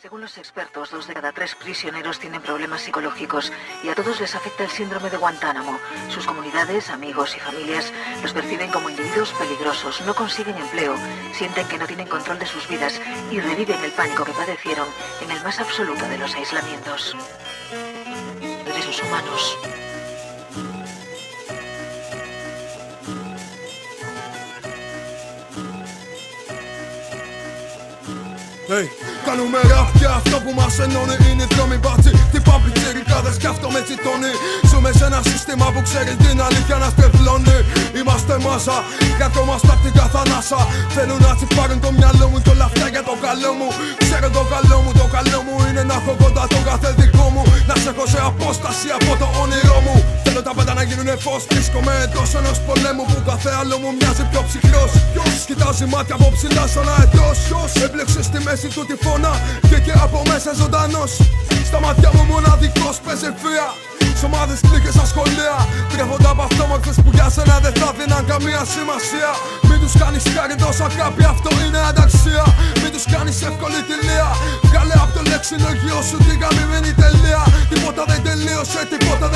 Según los expertos, dos de cada tres prisioneros tienen problemas psicológicos y a todos les afecta el síndrome de Guantánamo. Sus comunidades, amigos y familias los perciben como individuos peligrosos, no consiguen empleo, sienten que no tienen control de sus vidas y reviven el pánico que padecieron en el más absoluto de los aislamientos. Derechos humanos. Hey, κάνουμε rap και αυτό που μας ενώνει είναι η δρόμη μπάτσι. Τι πάμπη τσιρικάδες κι αυτό με τσιτώνει. Ζούμε σε ένα σύστημα που ξέρει την αλήθεια να στρεβλώνει. Είμαστε μάσα, κρατόμαστε απ' την καθανάσα Θέλουν να τσιπάρουν το μυαλό μου και όλα αυτά για το καλό μου. Ξέρω το καλό μου, το καλό μου είναι να έχω κοντά το κάθε δικό μου. Να σε έχω σε απόσταση από το όνειρό μου Θέλω τα πάντα να γίνουνε φως. Βρίσκομαι εντός ενός πολέμου που κάθε άλλο μου μοιάζει πιο ψυχρός. Κοιτάζει μάτια από ψηλά σαν αετός Έμπλεξε στη μέση του τη φώνα και και από μέσα ζωντανός. Στα μάτια μου μοναδικός παίζει βία Σ' ομάδες κλίκες στα σχολεία Τρέφονται από αυτόμορφες που για σένα δεν θα δίναν καμία σημασία. Μην τους κάνεις χάρη τόσα αγάπη αυτό είναι ανταξία. Μην τους κάνεις εύκολη τη λία Βγάλε από το λεξιλογείο σου την καμημένη τελεία. Τίποτα δεν τελείωσε, τίποτα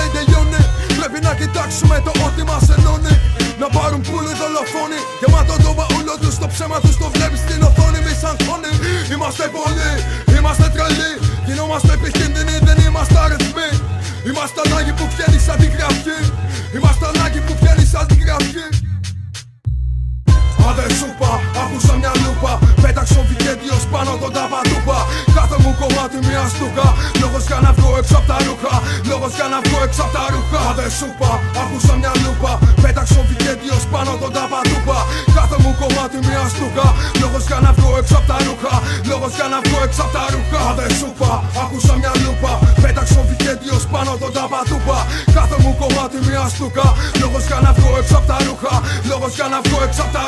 κοιτάξουμε το ότι μας ενώνει. Να πάρουν πουλοι δολοφόνοι. Γεμάτο το μπαούλο τους, το ψέμα τους το βλέπεις στην οθόνη. Μη σαν χώνει Είμαστε πολλοί, είμαστε τρελοί. Γινόμαστε επικίνδυνοι, δεν είμαστε αριθμοί. Είμαστε ανάγκη που βγαίνει σαν τη γραφή. Είμαστε ανάγκη που βγαίνει σαν τη γραφή. Άντε σούπα, άκουσα μια λούπα. Πέταξε ο Βικέντιος πάνω τον ταπατούπα. Κάθε μου κομμάτι μια στούκα. Λόγος για να βγω έξω απ' τα ρούχα. Λόγος για να βγω έξω απ' τα ρούχα Άντε σούπα, άκουσα μια λούπα. Πέταξε ο Βικέντιος πάνω τον ταπατούπα. Κάθε μου κομμάτι μια στούκα. Λόγος για να βγω έξω απ' τα ρούχα. Λόγος για να βγω έξω απ' τα ρούχα. Άντε σούπα, άκουσα μια λούπα. Πέταξε ο Βικέντιος πάνω τον ταπατούπα. Κάθε μου κομμάτι μια στούκα. Λόγος για να βγω έξω απ' τα ρούχα. Λόγος για να βγω έξω απ' τα ρούχα